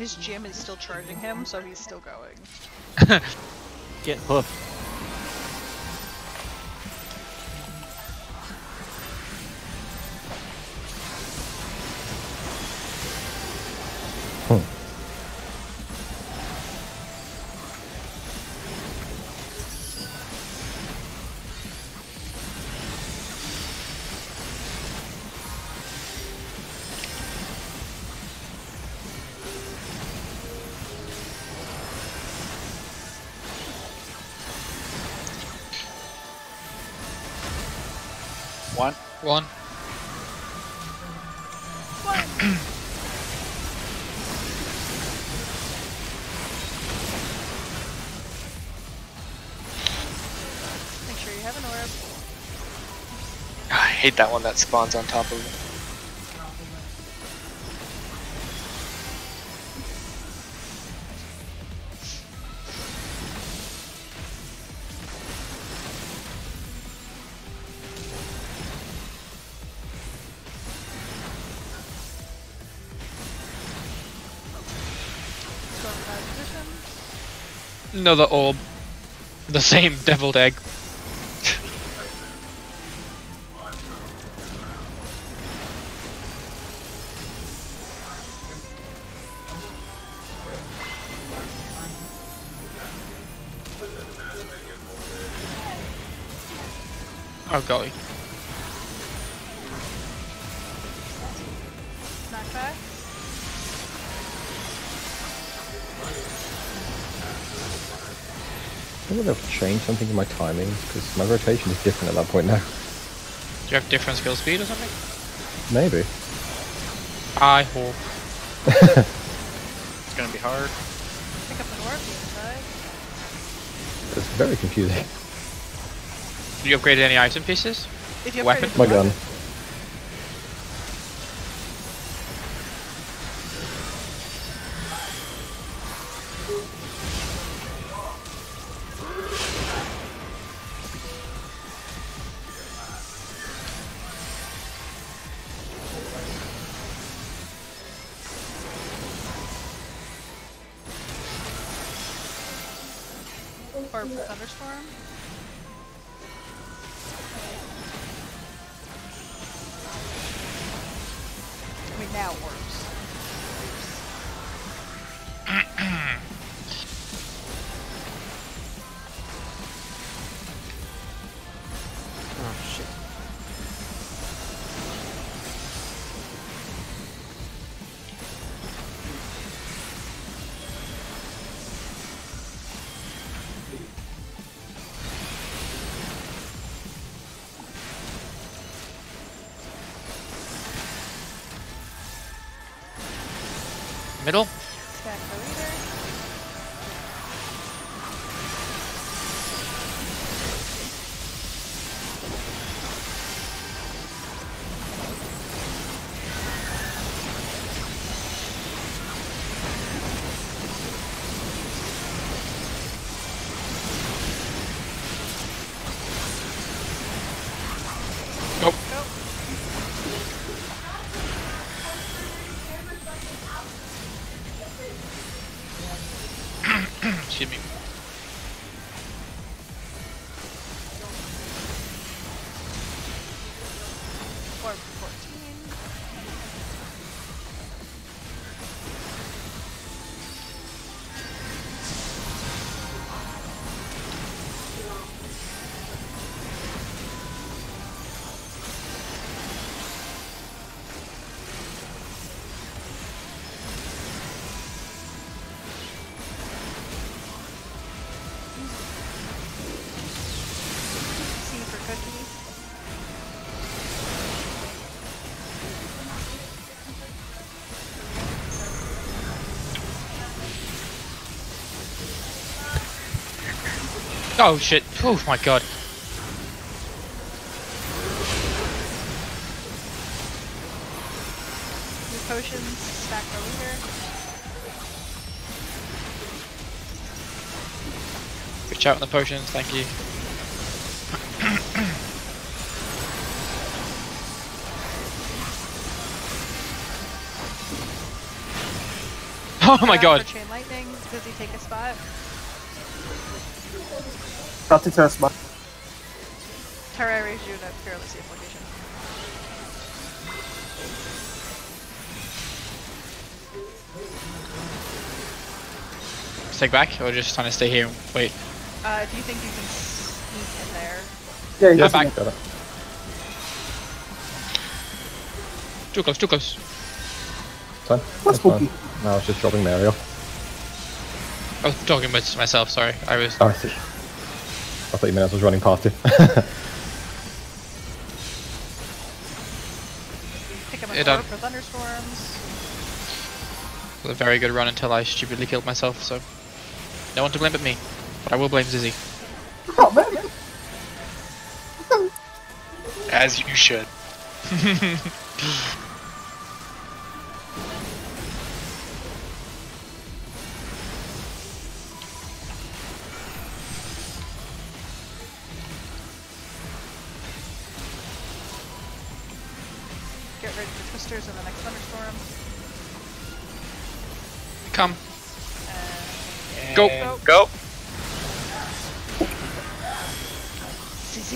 his gym is still charging him, so he's still going. Get hoof. One. One. Make sure you have an orb. I hate that one that spawns on top of it. Position. Another orb. The same deviled egg. Oh golly. I would have changed something in my timings because my rotation is different at that point now. Do you have different skill speed or something? Maybe. I hope. It's gonna be hard. Pick up an orb the inside. It's very confusing. Have you upgrade any item pieces? If you Weapon? My gun. weapon- Orb thunderstorm. I mean now orbs. Oh Middle? Excuse me. Oh shit. Oh my god. New potions, stack for leader. Reach out on the potions, thank you. Oh my god. Chain lightning. Does he take a spot? About to test my. Terra raised you in a fairly safe location. Take back, or just trying to stay here and wait? Uh, do you think you can sneak in there? Yeah, Yeah, he's back. got it. Too close, too close. It's fine. That's It's fine. spooky. No, I was just dropping Mario. I was talking with myself, sorry. I was. Oh, I see. I thought you meant I was running past him. Pick him Yeah, up done. for thunderstorms. a very good run until I stupidly killed myself, so. No one to blame but me. But I will blame Zizzy. Oh man. As you should. Get ready for twisters in the next thunderstorm. Come. And Go. And Go. CZ.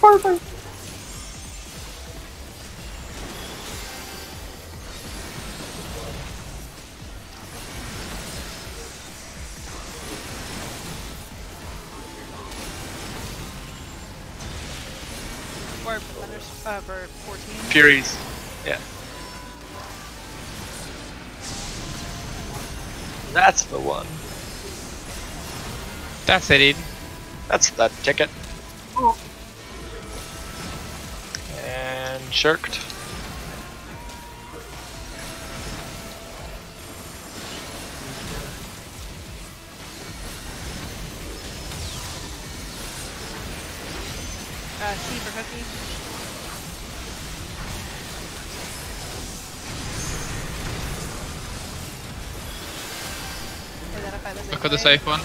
Perfect. Or for thunders. Uh, for 14. Furies. Yeah. That's the one. That's it, Eden. That's that ticket. And shirked. Look for the safe one.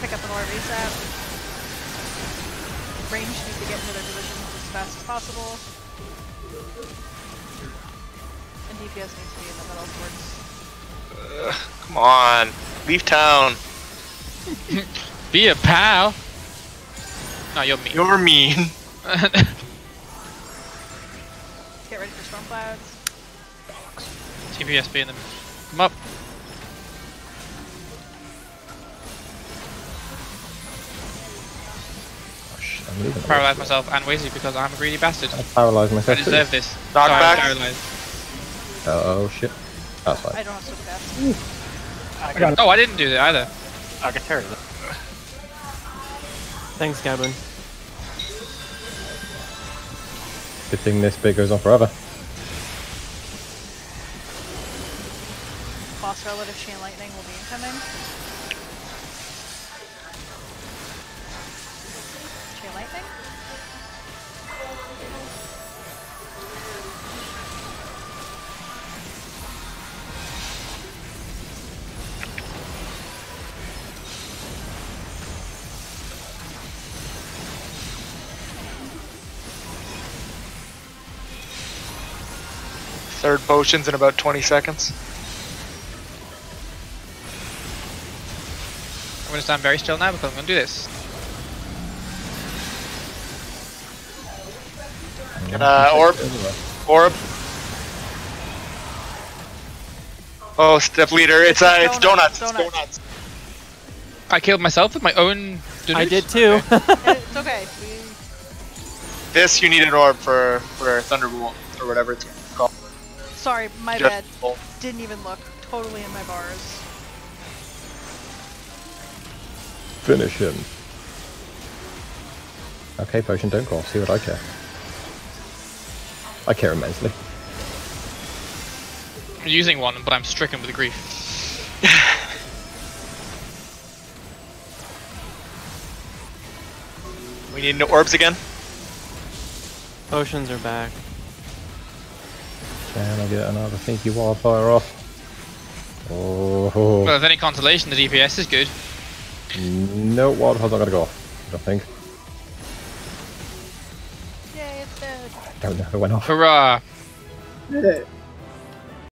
Pick up the more reset. Range need to get into their positions as fast as possible. And DPS needs to be in the middle towards. Ugh, come on. Leave town. Be a pal! No, you're mean. You're mean. Get ready for storm clouds. TPS being them. Come up. Gosh, I'm. Paralyze myself and Wazy because I'm a greedy bastard. I paralyzed I myself. too. deserve this. Knock Sorry, I'm back. paralyzed. Oh shit. That's fine. I don't have super fast. I Oh, I didn't do that either. I got Terry. Thanks, Gavin. Good thing this bit goes on forever. Boss relative chain lightning will be incoming. Chain lightning? Third potions in about 20 seconds. Gonna stand very still now because I'm gonna do this. Uh, orb. Orb. Oh, Stepped Leader. It's uh, it's Donuts, donuts. It's donuts. donuts. I killed myself with my own. I did too. it's okay. This you need an orb for for Thunderbolt or whatever it's called. sorry, my Just- bad. Didn't even look. Totally in my bars. Finish him. Okay, potion, don't call. See what I care. I care immensely. I'm using one, but I'm stricken with grief. We need no orbs again. Potions are back. Can I get another thinky wildfire off? Oh. Well, if any consolation, the DPS is good. Mm no water hose. I gotta go. I don't think. Yay, it's dead. I don't know who went off. Hurrah! Did it.